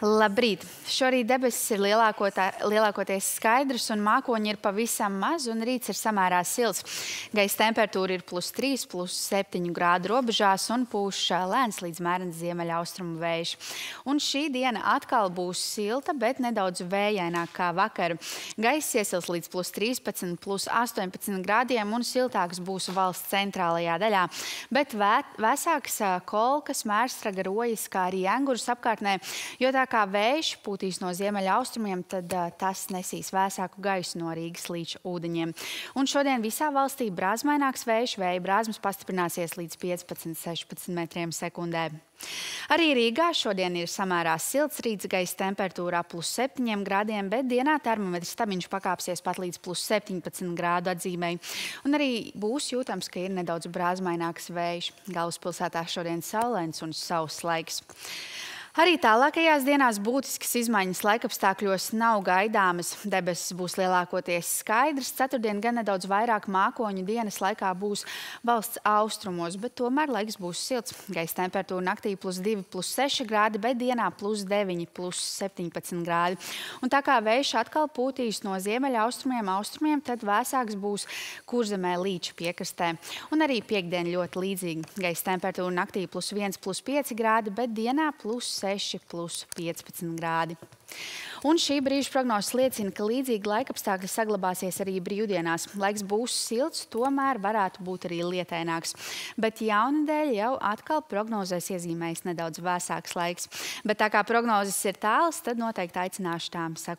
Labrīt! Šorīt debesis ir lielākotā, lielākoties skaidrs un mākoņi ir pavisam maz un rīts ir samērā silts. Gaisa temperatūra ir plus 3, plus 7 grādu robežās un pūš lēns līdz mērens ziemeļa austrumu vējš. Un šī diena atkal būs silta, bet nedaudz vējaināk kā vakar. Gaisa iesils līdz plus 13, plus 18 grādiem un siltāks būs valsts centrālajā daļā. Bet vē, vēsāks kolkas, mērstraga, rojas, kā arī jengurus apkārtnē, jo tā kā vējš pūtīs no ziemeļa austrumiem, tad uh, tas nesīs vēsāku gaisu no Rīgas līča ūdeņiem. Un šodien visā valstī brāzmaināks vējš, vēja brāzmas pastiprināsies līdz 15-16 metriem sekundē. Arī Rīgā šodien ir samērā silts rīts gaisa temperatūrā plus 7 grādiem, bet dienā termometrs stabiņš pakāpsies pat līdz plus 17 grādu atzīmei. Un arī būs jūtams, ka ir nedaudz brāzmaināks vējš. Galvaspilsētā šodien saulains un sauss laiks. Arī tālākajās dienās būtiskas izmaiņas laikapstākļos nav gaidāmas. Debesis būs lielākoties skaidrs. Ceturtdien gan nedaudz vairāk mākoņu dienas laikā būs valsts austrumos, bet tomēr laiks būs silts. Gaisa temperatūra naktī plus 2, plus 6 grādi, bet dienā plus 9, plus 17 grādi. Un tā kā vējš atkal pūtīs no ziemeļa austrumiem, austrumiem, tad vēsāks būs kurzemē līča piekrastē. Un arī piekdien ļoti līdzīgi. Gaisa temperatūra naktī plus 1, plus 5 grādi, bet dienā plus 6 plus 15 grādi. Un šī brīža prognozes liecina, ka līdzīgi laikapstākļi saglabāsies arī brīvdienās. Laiks būs silts, tomēr varētu būt arī lietaināks. Bet jaunadēļ jau atkal prognozēs iezīmējas nedaudz vēsāks laiks. Bet tā kā prognozes ir tāls, tad noteikti aicināšu tām sakot.